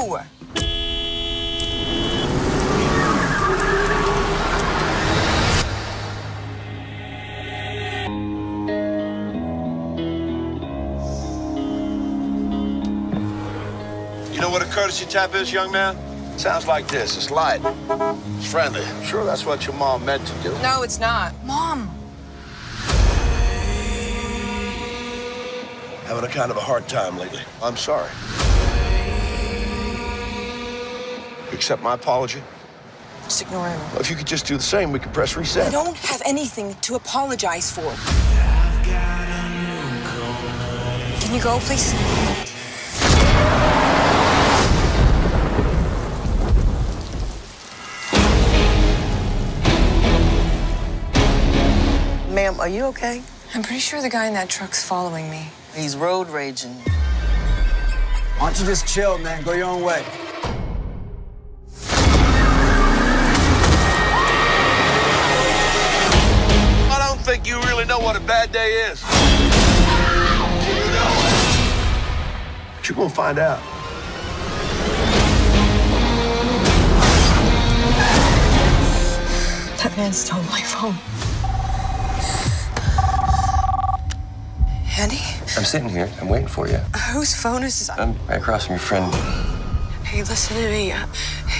You know what a courtesy tap is, young man? Sounds like this. It's light. It's friendly. I'm sure that's what your mom meant to do. No, it's not. Mom. Having a kind of a hard time lately. I'm sorry. You accept my apology? Just ignore him. Well, if you could just do the same, we could press reset. I don't have anything to apologize for. Can you go, please? Ma'am, are you okay? I'm pretty sure the guy in that truck's following me. He's road raging. Why don't you just chill, man? Go your own way. Know what a bad day is. But you're gonna find out. That man stole my phone. Andy? I'm sitting here. I'm waiting for you. Whose phone is this? I'm right across from your friend. Hey, listen to me. Uh,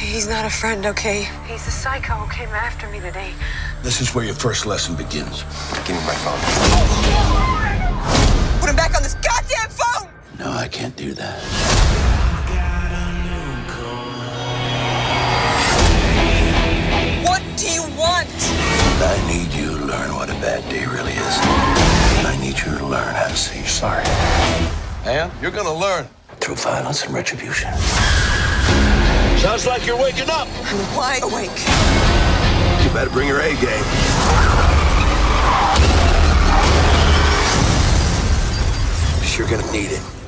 He's not a friend, okay? He's the psycho who came after me today. This is where your first lesson begins. Give me my phone. Do that. What do you want? I need you to learn what a bad day really is. I need you to learn how to say sorry. And you're gonna learn through violence and retribution. Sounds like you're waking up. I'm wide awake. You better bring your A game. You're gonna need it.